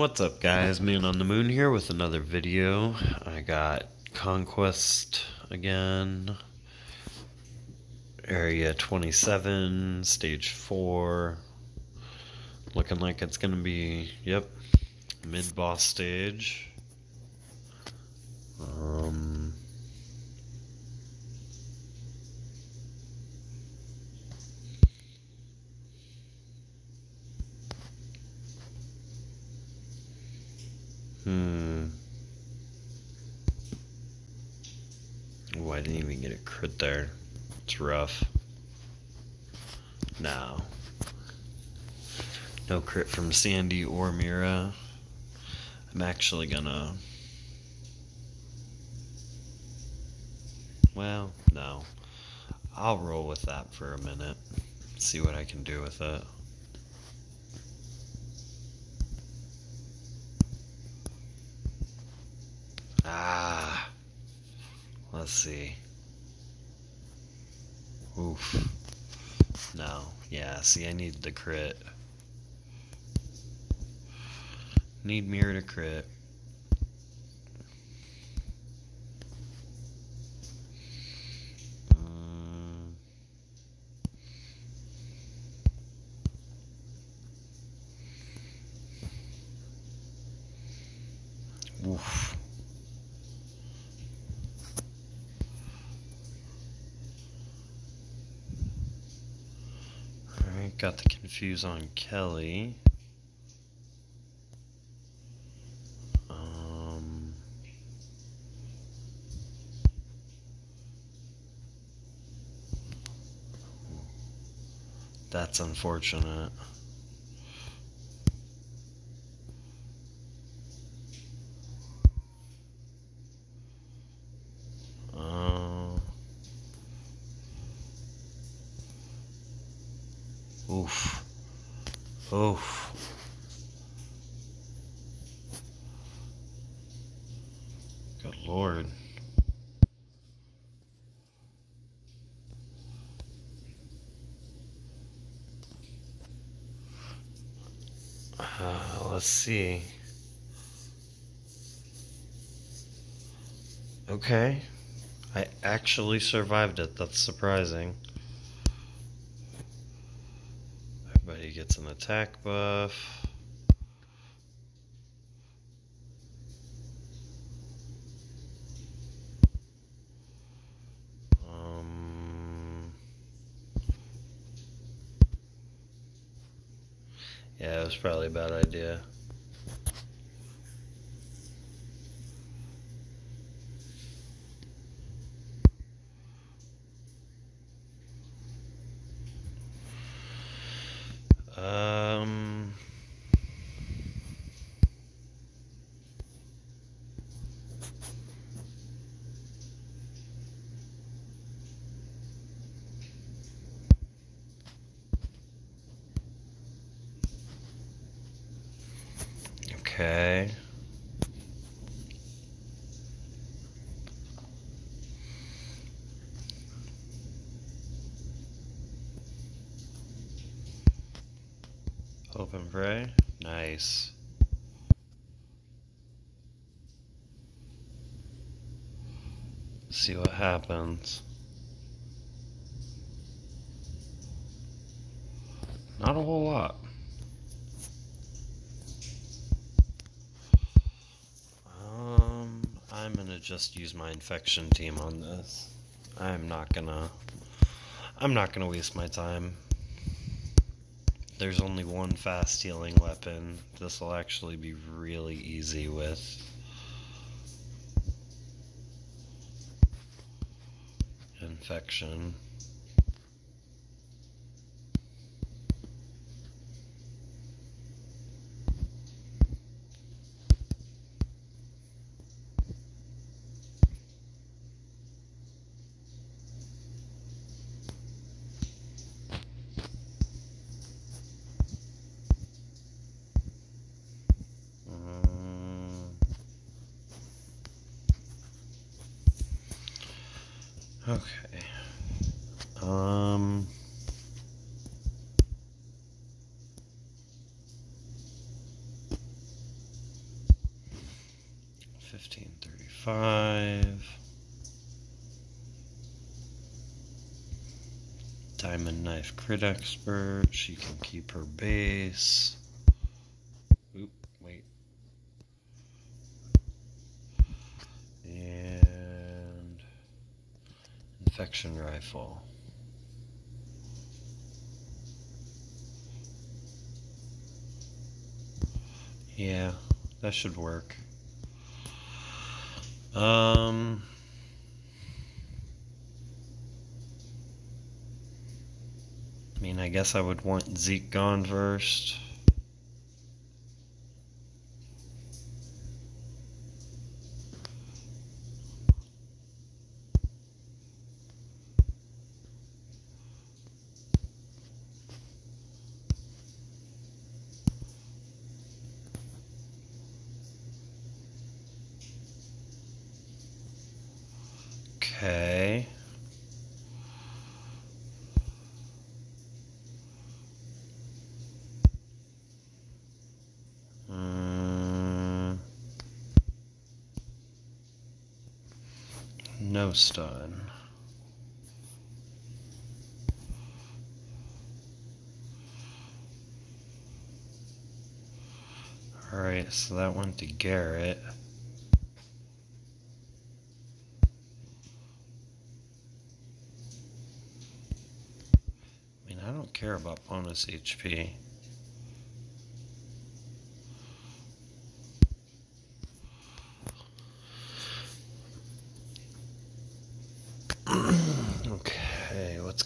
What's up guys, Man on the Moon here with another video. I got Conquest again. Area 27, Stage 4. Looking like it's gonna be, yep, mid-boss stage. Um... Hmm. Oh, I didn't even get a crit there. It's rough. No. No crit from Sandy or Mira. I'm actually gonna... Well, no. I'll roll with that for a minute. See what I can do with it. Ah. Let's see. Oof. No. Yeah, see, I need the crit. Need Mira to crit. Mm. Oof. Alright, got the confuse on Kelly. Um, that's unfortunate. Uh, oof. Oof. Good lord. Uh, let's see. Okay. I actually survived it. That's surprising. Everybody gets an attack buff. Um, yeah, it was probably a bad idea. Um. Okay. Hope and pray. Nice. See what happens. Not a whole lot. Um, I'm gonna just use my infection team on this. I'm not gonna. I'm not gonna waste my time. There's only one fast healing weapon. This will actually be really easy with. Infection. Okay. Um. 1535. Diamond Knife Crit Expert. She can keep her base. Infection Rifle. Yeah, that should work. Um. I mean, I guess I would want Zeke gone first. Okay. Mm. Stun. Alright, so that went to Garrett. I mean, I don't care about bonus HP.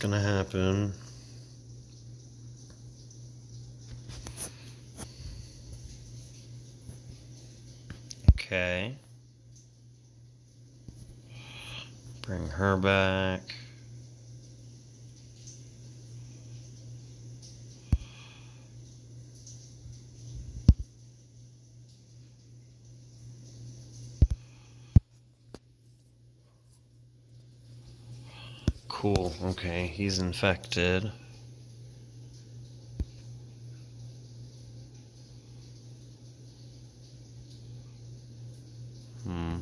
What's gonna happen? Okay. Bring her back. Cool. Okay, he's infected. Hmm.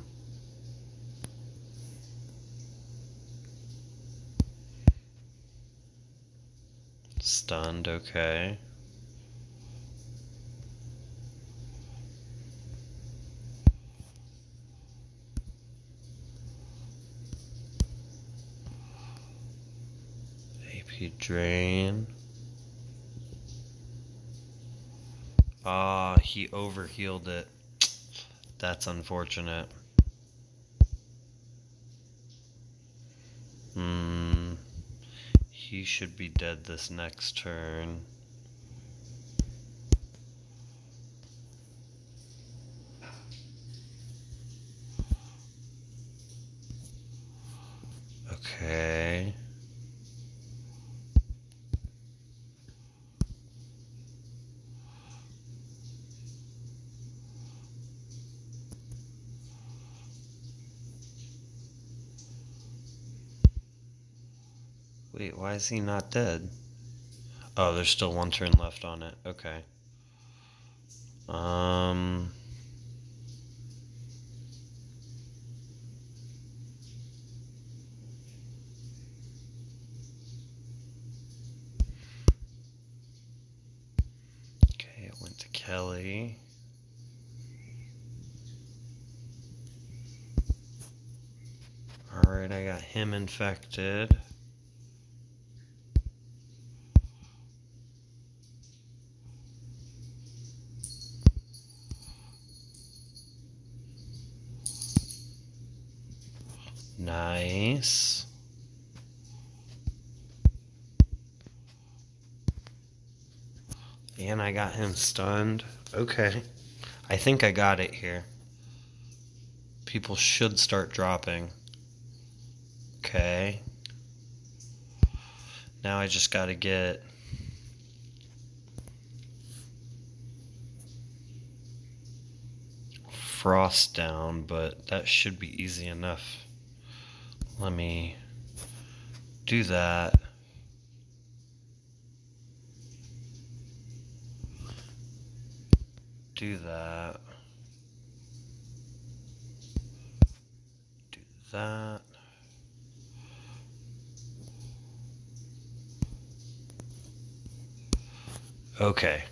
Stunned, okay. AP drain. Ah, he overhealed it. That's unfortunate. Hmm. He should be dead this next turn. Okay. Wait, why is he not dead? Oh, there's still one turn left on it. Okay. Um. Okay, it went to Kelly. Alright, I got him infected. Got him stunned. Okay. I think I got it here. People should start dropping. Okay. Now I just got to get frost down, but that should be easy enough. Let me do that. Do that. Do that. Okay.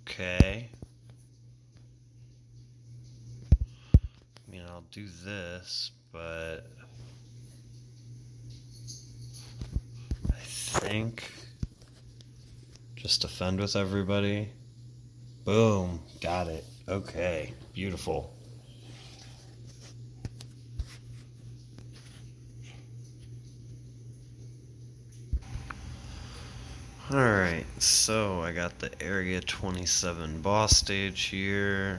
Okay. I mean, I'll do this, but think just defend with everybody. Boom, got it. Okay, beautiful. Alright, so I got the Area 27 boss stage here.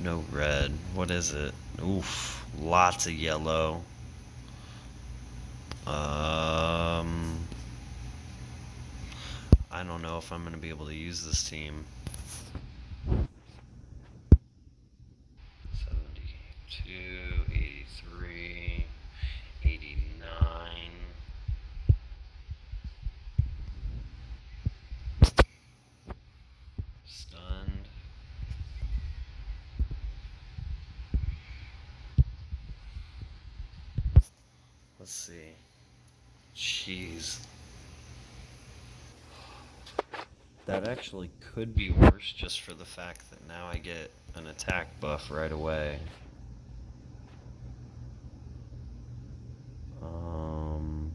No red. What is it? Oof, lots of yellow. Um, I don't know if I'm going to be able to use this team. 72, 83, 89. Stunned. Let's see. Jeez. That actually could be worse just for the fact that now I get an attack buff right away. Um,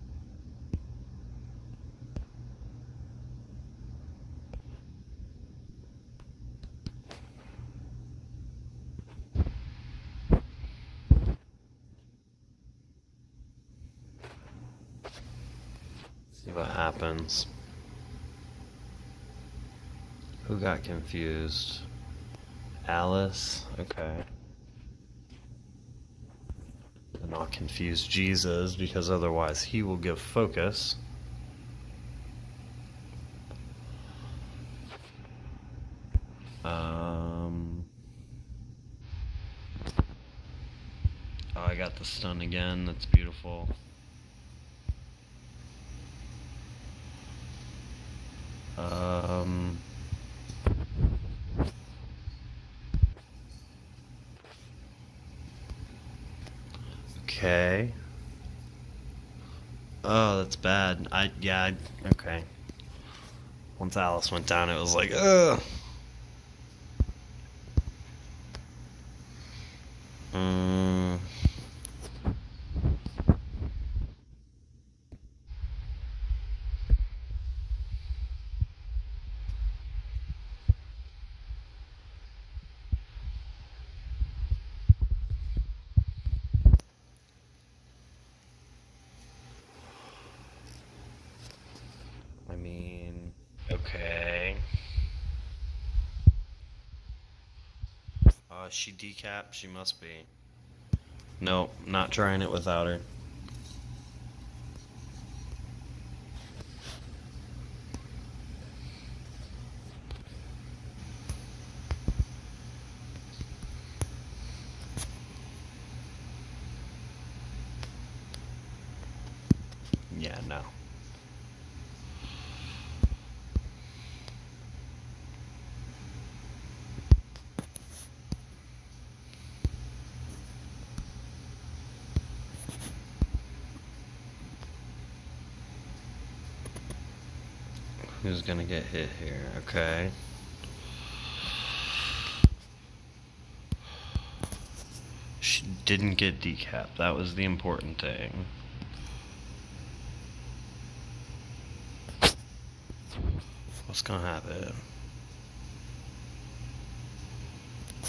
see what happens. Who got confused? Alice? Okay. And not confuse Jesus because otherwise he will give focus. Um. Oh, I got the stun again. That's beautiful. Um. Okay. Oh, that's bad. I yeah. I, okay. Once Alice went down, it was like, ugh. Mm. I mean, okay. She decapped. She must be. Nope, not trying it without her. Yeah, no. Who's gonna get hit here? Okay. She didn't get decap. That was the important thing. What's gonna happen?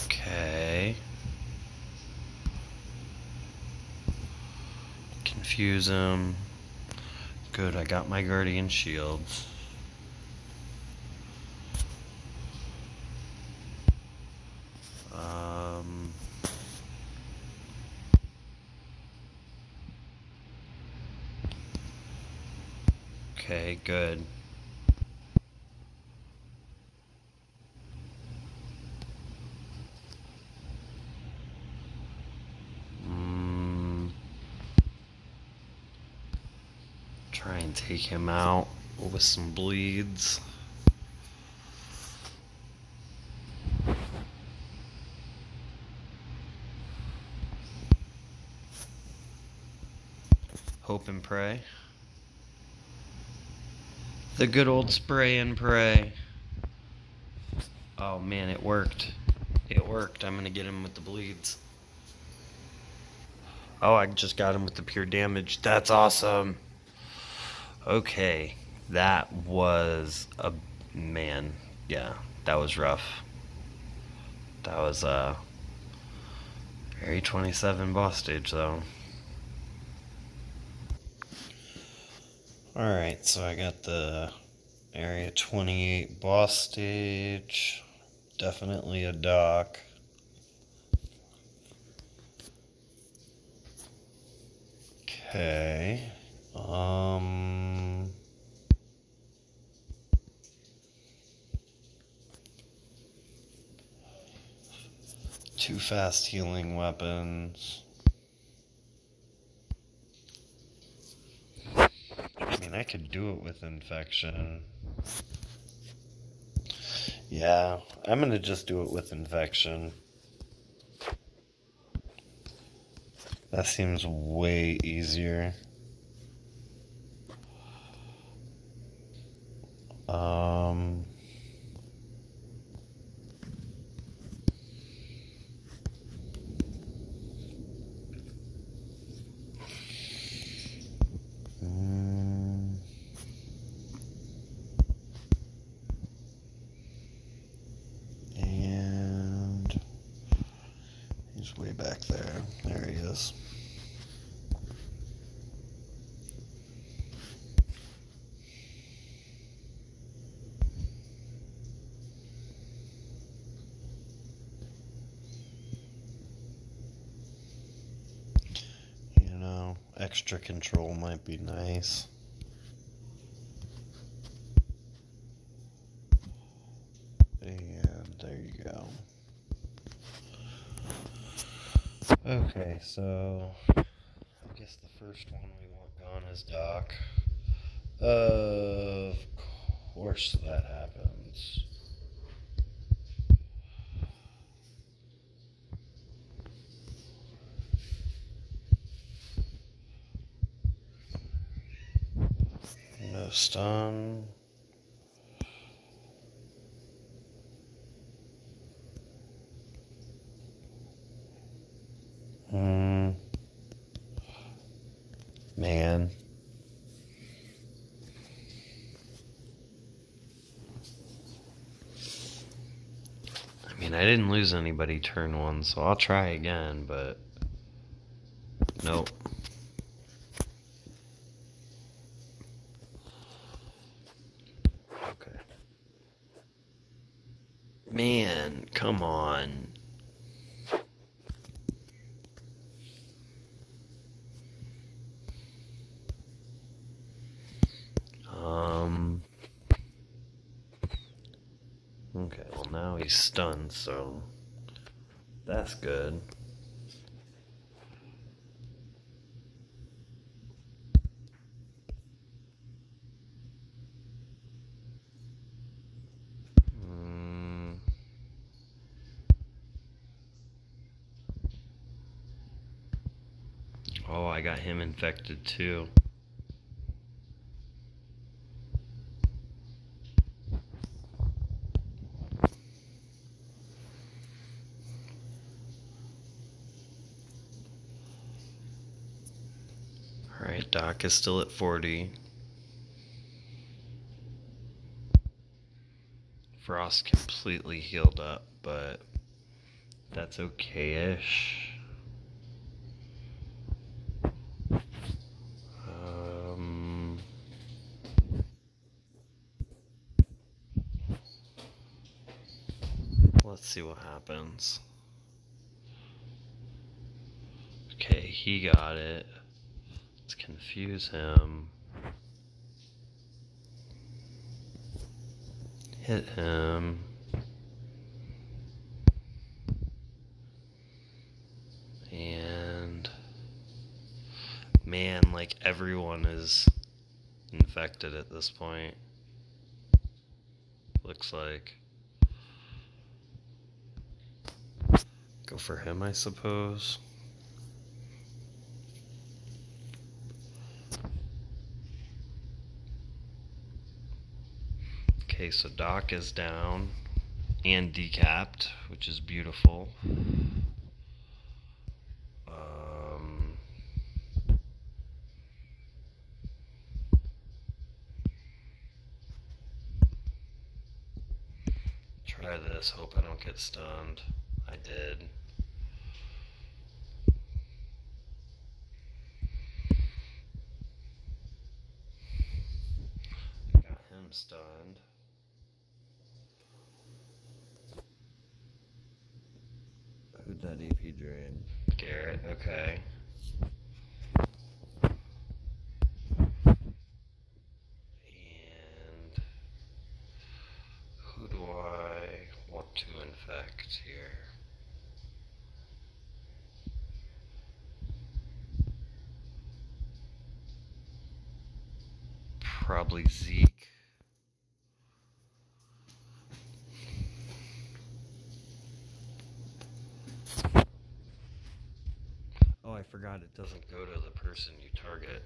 Okay. Confuse him. Good, I got my guardian shields. Um, okay, good. Mm, try and take him out. with some bleeds. Hope and pray. The good old spray and pray. Oh man, it worked. It worked. I'm gonna get him with the bleeds. Oh, I just got him with the pure damage. That's awesome. Okay, that was a man. Yeah, that was rough. That was a very 27 boss stage though. Alright, so I got the Area 28 boss stage. Definitely a dock. Okay. Um. Two fast healing weapons. I mean, I could do it with infection. Yeah, I'm gonna just do it with infection. That seems way easier. Um, mm, and he's way back there. There he is. You know, extra control might be nice. And there you go. Okay, so I guess the first one we want gone is Doc. Of course that happens. No stun. Hmm. Man. I mean, I didn't lose anybody turn one, so I'll try again, but. Nope. Okay. Man, come on. Um. Okay, well now he's stunned, so that's good. Mm. Oh, I got him infected too. Alright, Doc is still at 40. Frost completely healed up, but that's okay ish. Um, let's see what happens. Okay, he got it. Confuse him. Hit him. And man, like everyone is infected at this point. Looks like. Go for him, I suppose. Okay, so Doc is down and decapped, which is beautiful. Um, try this, hope I don't get stunned. I did. Got him stunned. That EP drain? Garrett, okay. And who do I want to infect here? Probably Zeke. Oh, I forgot it doesn't go to the person you target.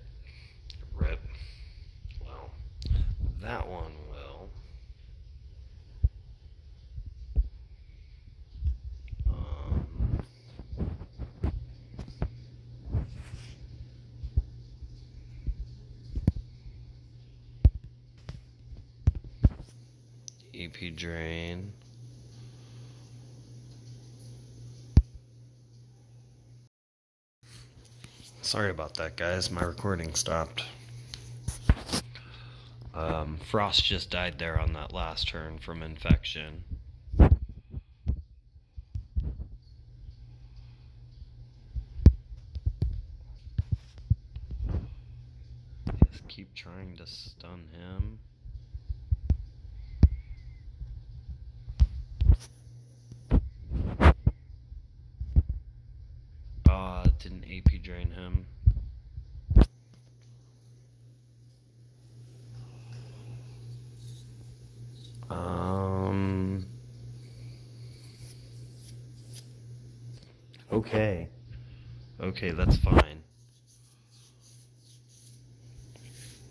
Rip. Well, that one will. Um, EP drain. Sorry about that, guys. My recording stopped. Um, Frost just died there on that last turn from infection. Just keep trying to stun him. Ah, didn't AP drain him? Um. Okay. Okay, that's fine.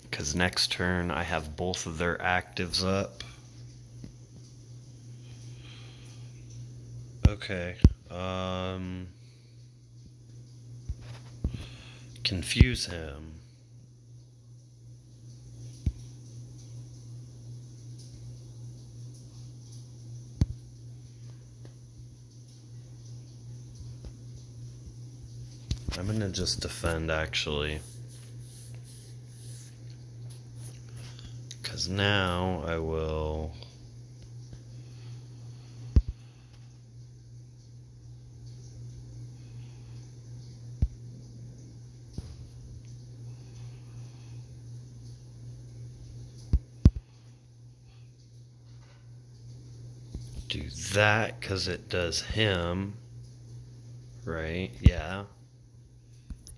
Because next turn I have both of their actives up. Okay. Um. Confuse him. I'm gonna just defend actually. Because now I will. Do that because it does him. Right? Yeah.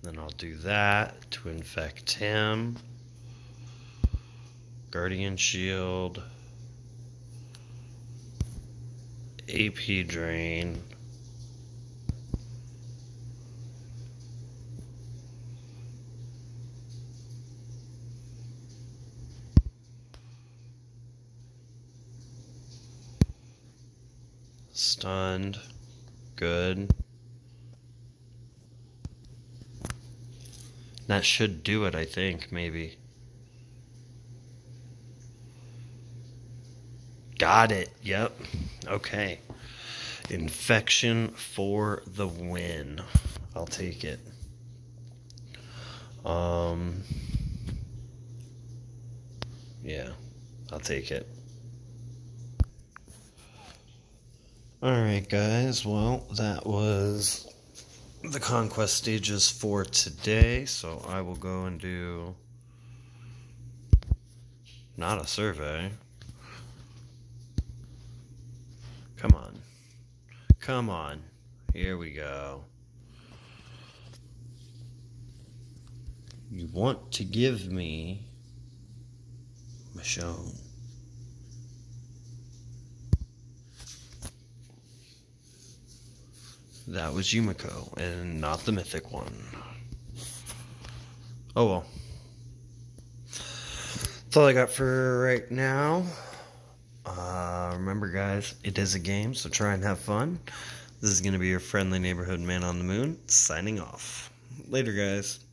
Then I'll do that to infect him. Guardian Shield. AP Drain. Stunned. Good. That should do it, I think, maybe. Got it. Yep. Okay. Infection for the win. I'll take it. Um Yeah, I'll take it. Alright guys, well that was the conquest stages for today, so I will go and do not a survey. Come on. Come on. Here we go. You want to give me shown. That was Yumiko, and not the mythic one. Oh well. That's all I got for right now. Uh, remember, guys, it is a game, so try and have fun. This is going to be your friendly neighborhood man on the moon, signing off. Later, guys.